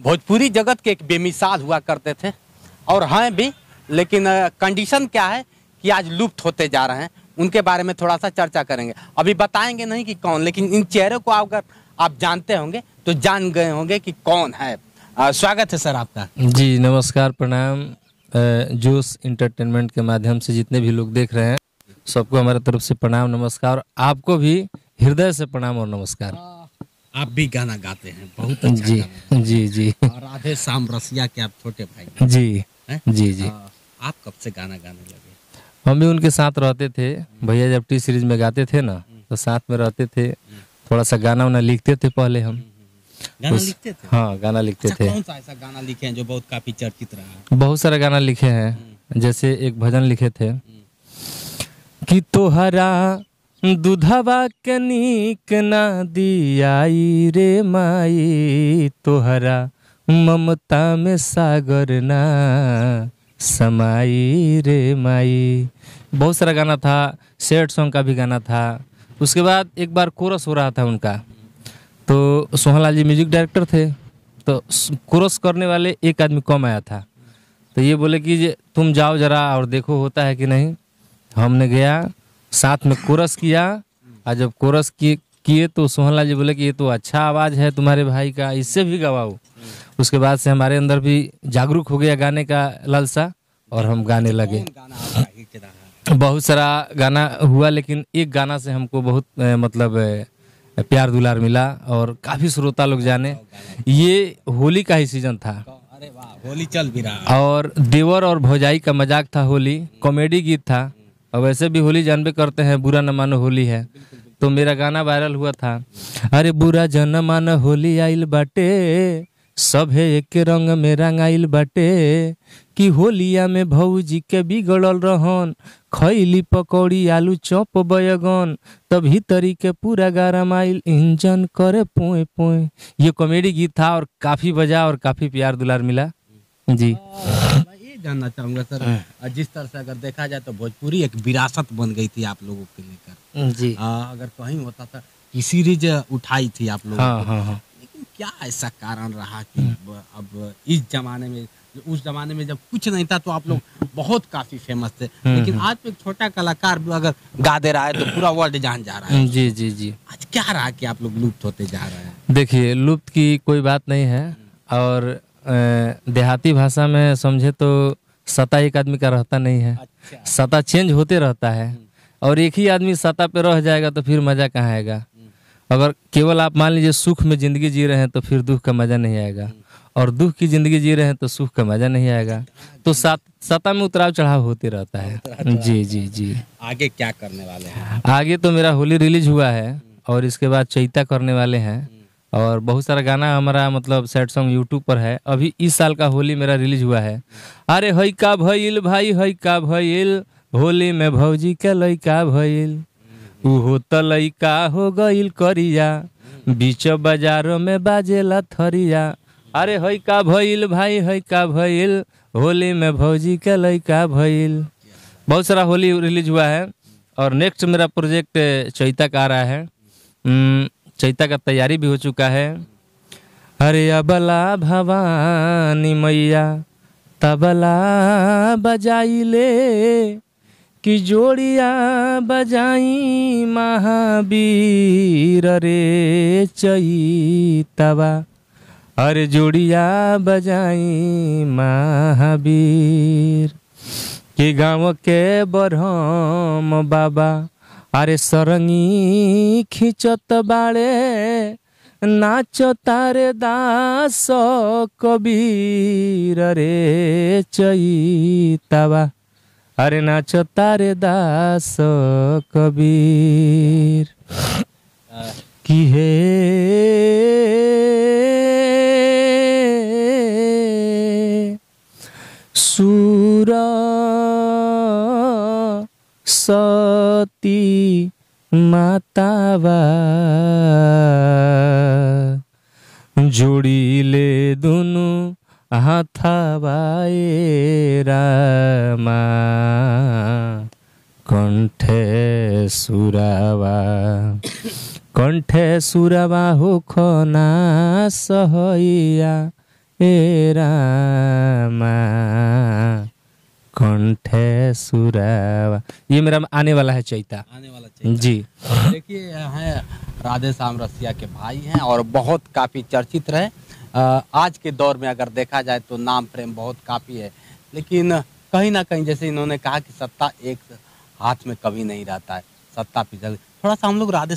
भोजपुरी जगत के एक बेमिसाल हुआ करते थे और हैं भी लेकिन कंडीशन क्या है कि आज लुप्त होते जा रहे हैं उनके बारे में थोड़ा सा चर्चा करेंगे। अभी बताएँगे नहीं कि कौन लेकिन इन चेहरों को अगर आप जानते होंगे तो जान गए होंगे कि कौन है। अ, स्वागत है सर आपका। जी नमस्कार प्रणाम। जोश इंटरटेनमेंट के माध्यम से जितने भी लोग देख रहे हैं सबको हमारे तरफ़ से प्रणाम नमस्कार और आपको भी हृदय से प्रणाम और नमस्कार। आप भी गाना गाते हैं बहुत अच्छा जी गाना। जी जी। और राधे श्याम रसिया के आप छोटे भाई जी हैं? जी जी। आप कब से गाना गाने लगे? हम भी उनके साथ रहते थे। भैया जब टी सीरीज़ में गाते थे ना तो साथ में रहते थे। थोड़ा सा गाना वाना लिखते थे पहले हम। गाना उस- लिखते थे? हाँ गाना लिखते अच्छा, थे। कौन सा ऐसा गाना लिखे हैं जो बहुत काफ़ी चर्चित रहा? बहुत सारे गाना लिखे हैं। जैसे एक भजन लिखे थे कि तोहरा दूधवा के नीक ना दियाई रे माई, तोहरा ममता में सागर ना समाई रे माई। बहुत सारा गाना था, सैड सॉन्ग का भी गाना था। उसके बाद एक बार कोरस हो रहा था उनका। तो सोहनलाल जी म्यूज़िक डायरेक्टर थे तो कोरस करने वाले एक आदमी कम आया था। तो ये बोले कि तुम जाओ जरा और देखो होता है कि नहीं। हमने गया साथ में कोरस किया। और जब कोरस किए किए तो सोहनलाल जी बोले कि ये तो अच्छा आवाज़ है तुम्हारे भाई का इससे भी गवाओ। उसके बाद से हमारे अंदर भी जागरूक हो गया गाने का लालसा और हम गाने लगे। बहुत सारा गाना हुआ लेकिन एक गाना से हमको बहुत मतलब प्यार दुलार मिला और काफ़ी श्रोता लोग जाने। ये होली का ही सीज़न था। अरे वाह होली चल भी रहा। और देवर और भौजाई का मज़ाक था होली कॉमेडी गीत था। और वैसे भी होली जानबे करते हैं, बुरा न मानो होली है। तो मेरा गाना वायरल हुआ था। अरे बुरा जन मान होली आइल बाटे सभे एक रंग में रंगाइल बाटे। कि होलिया में भौजी के बिगड़ल रहन, खैली पकौड़ी, आलू चौप बैगन तभी तरीके पूरा गरम आइल इंजन करे पोए पोए। ये कॉमेडी गीत था और काफ़ी बजा और काफ़ी प्यार दुलार मिला। जी। जानना चाहूँगा सर। जिस तरह से अगर देखा जाए तो भोजपुरी एक विरासत बन गई थी आप लोगों के लेकर। जी। आ, अगर कहीं होता था कि सीरीज़ उठाई थी आप लोगों हाँ हाँ हाँ। लेकिन क्या ऐसा कारण रहा कि अब- अब इस जमाने में उस जमाने में जब कुछ नहीं था तो आप लोग बहुत काफ़ी फ़ेमस थे। लेकिन आज तो एक छोटा कलाकार भी अगर गा दे रहा है तो पूरा वर्ल्ड जान जा रहा है। जी जी जी। आज क्या रहा कि आप लोग लुप्त होते जा रहे हैं? देखिए लुप्त की कोई बात नहीं है। और देहाती भाषा में समझे तो सता एक आदमी का रहता नहीं है। अच्छा। सता चेंज होते रहता है। और एक ही आदमी सता पे रह जाएगा तो फिर मज़ा कहाँ आएगा? अगर केवल आप मान लीजिए सुख में ज़िंदगी जी रहे हैं तो फिर दुख का मज़ा नहीं आएगा। और दुख की ज़िंदगी जी रहे हैं तो सुख का मज़ा नहीं आएगा। तो सात सता में उतराव चढ़ाव होते रहता है। जी जी जी। आगे क्या करने वाले हैं? आगे तो मेरा होली रिलीज़ हुआ है और इसके बाद चैता करने वाले हैं। और बहुत सारा गाना हमारा मतलब सैड सॉन्ग यूट्यूब पर है। अभी इस साल का होली मेरा रिलीज़ हुआ है। अरे हई का भइल भाई हई का भइल, होली में भौजी के लइका भइल। उहो त लइका हो गइल करिया, बीच बाजारों में बाजेला थरिया। अरे हई का भइल भाई हई का भइल, होली में भौजी के लैका भइल। बहुत सारा होली रिलीज़ हुआ है। और नेक्स्ट मेरा प्रोजेक्ट चैता का आ रहा है। चैता का तैयारी भी हो चुका है। अरे अबला भवानी मैया, तबला बजाई ले, कि जोड़िया बजाई महावीर रे चैतवा। अरे जोड़िया बजाई महावीर, कि गाँव के बरहम बाबा अरे सरंगी खिंचत बाड़े नाच तारे दास कबीर रे चईतावा अरे नाच तारे दास कबीर। की हे सती मातावा। जोड़ीले दुनु हाथावा ए रामा। कण्ठे सुरावा। कण्ठे सुरावा हो खना सहैया ए रामा। कंठे सुरावा। ये मेरा आने वाला है चैता। आने वाला चाहिए जी। देखिए हैं राधे श्याम रसिया के भाई हैं और बहुत काफ़ी चर्चित रहे। आज के दौर में अगर देखा जाए तो नाम प्रेम बहुत काफ़ी है। लेकिन कहीं ना कहीं जैसे इन्होंने कहा कि सत्ता एक हाथ में कभी नहीं रहता है। सत्ता पिछड़ थोड़ा सा हम लोग राधे